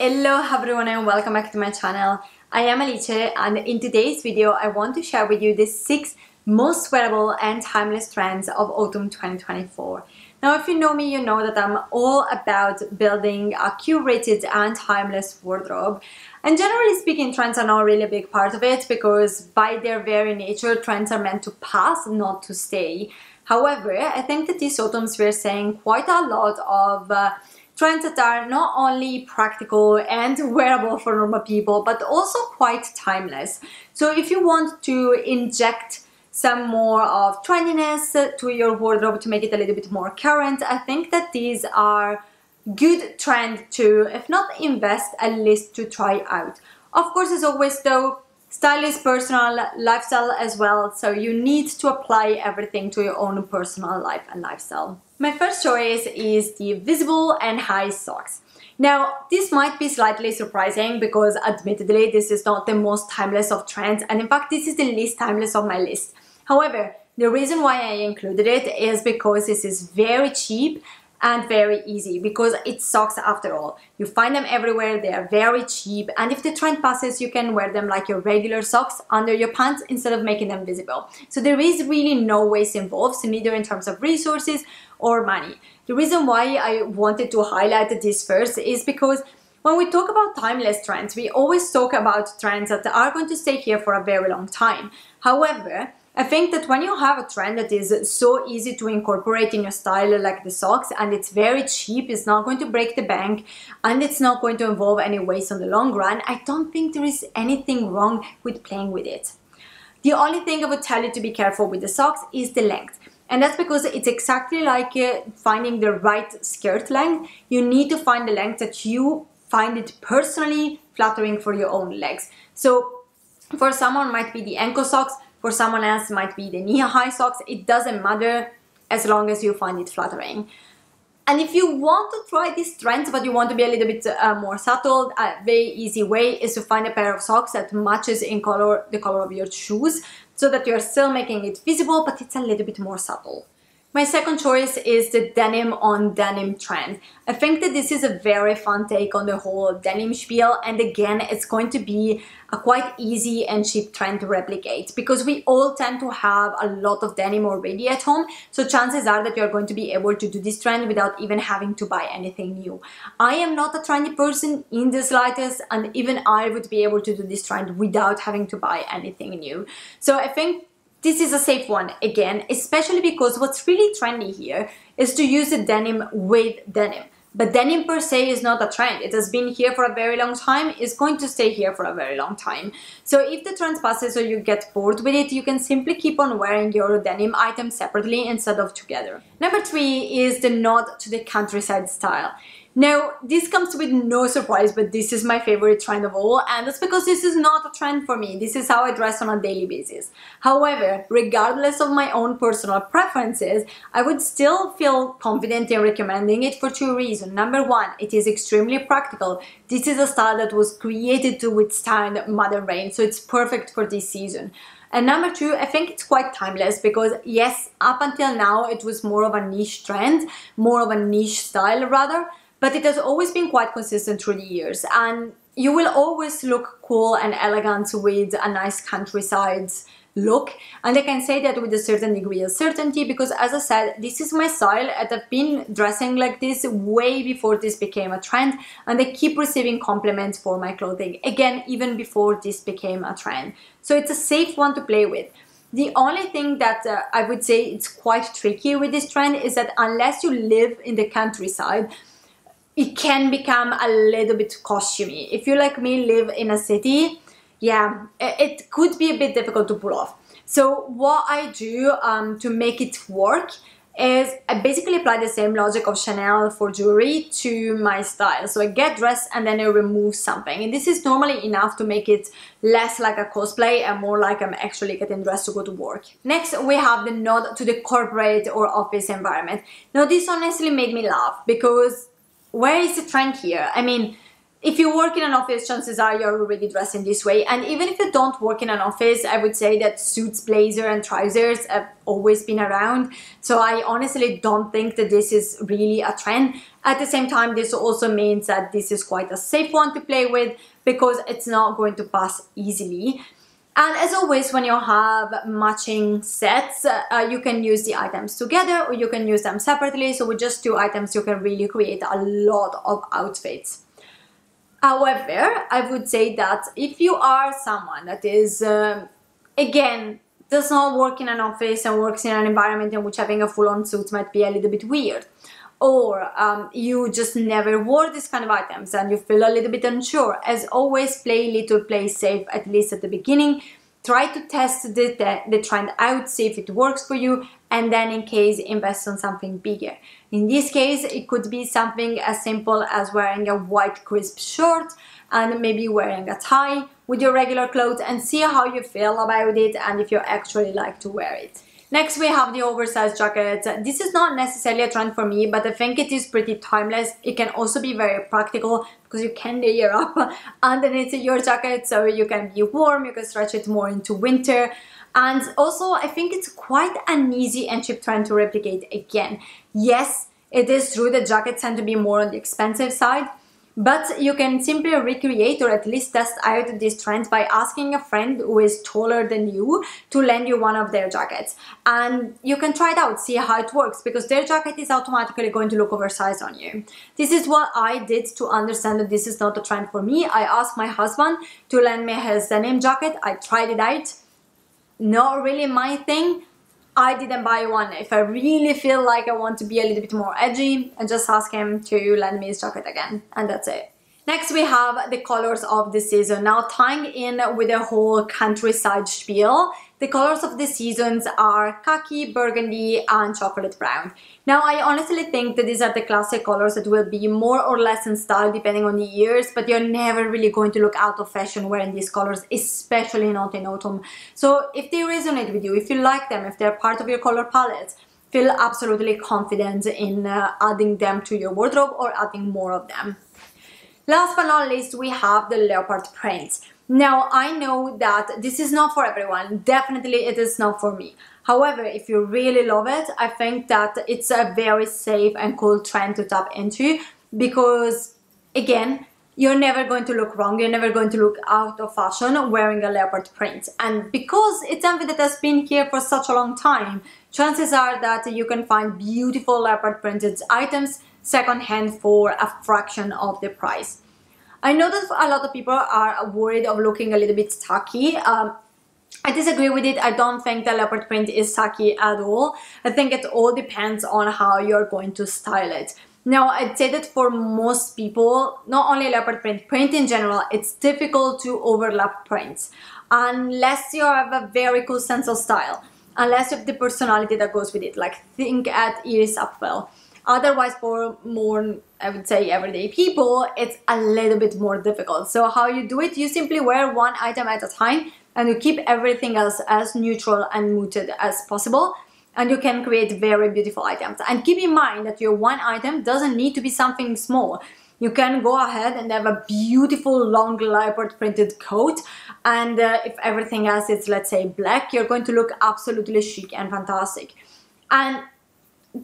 Hello everyone and welcome back to my channel. I am Alice and in today's video I want to share with you the 6 most wearable and timeless trends of autumn 2024. Now if you know me you know that I'm all about building a curated and timeless wardrobe and generally speaking trends are not really a big part of it because by their very nature trends are meant to pass not to stay. However I think that this autumn we're seeing quite a lot of uh, trends that are not only practical and wearable for normal people, but also quite timeless. So if you want to inject some more of trendiness to your wardrobe to make it a little bit more current, I think that these are good trend to, if not invest, at least to try out. Of course, as always though, style is personal, lifestyle as well, so you need to apply everything to your own personal life and lifestyle. My first choice is the visible and high socks. Now, this might be slightly surprising because admittedly, this is not the most timeless of trends and in fact, this is the least timeless of my list. However, the reason why I included it is because this is very cheap and very easy because it socks after all. You find them everywhere, they are very cheap and if the trend passes you can wear them like your regular socks under your pants instead of making them visible. So there is really no waste involved, neither in terms of resources or money. The reason why I wanted to highlight this first is because when we talk about timeless trends, we always talk about trends that are going to stay here for a very long time. However, I think that when you have a trend that is so easy to incorporate in your style like the socks and it's very cheap, it's not going to break the bank and it's not going to involve any waste on the long run, I don't think there is anything wrong with playing with it. The only thing I would tell you to be careful with the socks is the length. And that's because it's exactly like uh, finding the right skirt length. You need to find the length that you find it personally flattering for your own legs. So for someone might be the ankle socks, for someone else might be the knee-high socks. It doesn't matter as long as you find it flattering. And if you want to try these trends, but you want to be a little bit uh, more subtle, a very easy way is to find a pair of socks that matches in color the color of your shoes, so that you're still making it visible, but it's a little bit more subtle. My second choice is the denim on denim trend. I think that this is a very fun take on the whole denim spiel and again it's going to be a quite easy and cheap trend to replicate because we all tend to have a lot of denim already at home so chances are that you're going to be able to do this trend without even having to buy anything new. I am not a trendy person in the slightest and even I would be able to do this trend without having to buy anything new. So I think this is a safe one again, especially because what's really trendy here is to use the denim with denim. But denim per se is not a trend. It has been here for a very long time. It's going to stay here for a very long time. So if the trend passes or you get bored with it, you can simply keep on wearing your denim items separately instead of together. Number three is the nod to the countryside style. Now, this comes with no surprise, but this is my favorite trend of all, and that's because this is not a trend for me. This is how I dress on a daily basis. However, regardless of my own personal preferences, I would still feel confident in recommending it for two reasons. Number one, it is extremely practical. This is a style that was created to withstand modern rain, so it's perfect for this season. And number two, I think it's quite timeless because yes, up until now, it was more of a niche trend, more of a niche style rather, but it has always been quite consistent through the years. And you will always look cool and elegant with a nice countryside look. And I can say that with a certain degree of certainty because as I said this is my style and I've been dressing like this way before this became a trend. And I keep receiving compliments for my clothing again even before this became a trend. So it's a safe one to play with. The only thing that uh, I would say it's quite tricky with this trend is that unless you live in the countryside it can become a little bit costumey. If you like me live in a city, yeah, it could be a bit difficult to pull off. So what I do um, to make it work is I basically apply the same logic of Chanel for jewelry to my style. So I get dressed and then I remove something. And this is normally enough to make it less like a cosplay and more like I'm actually getting dressed to go to work. Next, we have the nod to the corporate or office environment. Now this honestly made me laugh because where is the trend here? I mean, if you work in an office, chances are you're already dressed in this way. And even if you don't work in an office, I would say that suits, blazer, and trousers have always been around. So I honestly don't think that this is really a trend. At the same time, this also means that this is quite a safe one to play with because it's not going to pass easily. And as always, when you have matching sets, uh, you can use the items together or you can use them separately. So with just two items, you can really create a lot of outfits. However, I would say that if you are someone that is, uh, again, does not work in an office and works in an environment in which having a full-on suit might be a little bit weird, or um, you just never wore this kind of items and you feel a little bit unsure, as always, play little, play safe, at least at the beginning. Try to test the, the trend out, see if it works for you, and then in case invest on something bigger. In this case, it could be something as simple as wearing a white crisp shirt and maybe wearing a tie with your regular clothes and see how you feel about it and if you actually like to wear it. Next we have the oversized jackets. This is not necessarily a trend for me, but I think it is pretty timeless. It can also be very practical because you can layer up underneath your jacket so you can be warm, you can stretch it more into winter. And also I think it's quite an easy and cheap trend to replicate again. Yes, it is true that jackets tend to be more on the expensive side, but you can simply recreate or at least test out this trend by asking a friend who is taller than you to lend you one of their jackets. And you can try it out, see how it works, because their jacket is automatically going to look oversized on you. This is what I did to understand that this is not a trend for me. I asked my husband to lend me his denim jacket. I tried it out. Not really my thing, I didn't buy one. If I really feel like I want to be a little bit more edgy, I just ask him to lend me his jacket again. And that's it. Next we have the colors of the season. Now tying in with the whole countryside spiel, the colors of the seasons are khaki, burgundy and chocolate brown. Now I honestly think that these are the classic colors that will be more or less in style depending on the years but you're never really going to look out of fashion wearing these colors especially not in autumn. So if they resonate with you, if you like them, if they're part of your color palette, feel absolutely confident in uh, adding them to your wardrobe or adding more of them. Last but not least, we have the leopard print. Now, I know that this is not for everyone. Definitely it is not for me. However, if you really love it, I think that it's a very safe and cool trend to tap into because, again, you're never going to look wrong, you're never going to look out of fashion wearing a leopard print. And because it's something that has been here for such a long time, chances are that you can find beautiful leopard printed items secondhand for a fraction of the price. I know that a lot of people are worried of looking a little bit tacky. Um, I disagree with it. I don't think the leopard print is tacky at all. I think it all depends on how you're going to style it. Now, I'd say that for most people, not only leopard print, print in general, it's difficult to overlap prints unless you have a very cool sense of style, unless you have the personality that goes with it. Like think at Iris Apfel. Otherwise, for more, I would say, everyday people, it's a little bit more difficult. So how you do it, you simply wear one item at a time and you keep everything else as neutral and muted as possible and you can create very beautiful items. And keep in mind that your one item doesn't need to be something small. You can go ahead and have a beautiful long leopard printed coat and uh, if everything else is let's say black, you're going to look absolutely chic and fantastic. And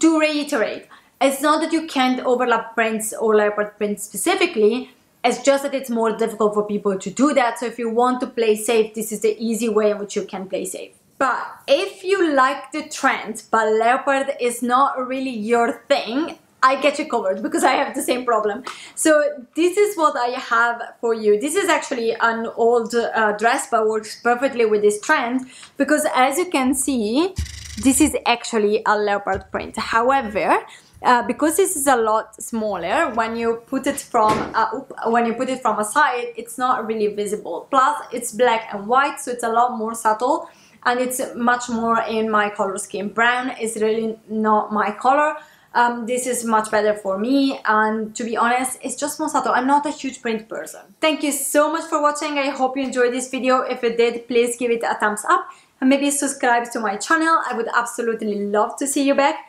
to reiterate, it's not that you can't overlap prints or leopard prints specifically, it's just that it's more difficult for people to do that. So if you want to play safe, this is the easy way in which you can play safe. But if you like the trend, but leopard is not really your thing, I get you covered because I have the same problem. So this is what I have for you. This is actually an old uh, dress but works perfectly with this trend because as you can see, this is actually a leopard print. However, uh, because this is a lot smaller when you put it from uh, when you put it from a side it's not really visible. Plus it's black and white so it's a lot more subtle and it's much more in my color scheme. Brown is really not my color. Um, this is much better for me and to be honest it's just more subtle. I'm not a huge print person. Thank you so much for watching. I hope you enjoyed this video. If you did please give it a thumbs up and maybe subscribe to my channel. I would absolutely love to see you back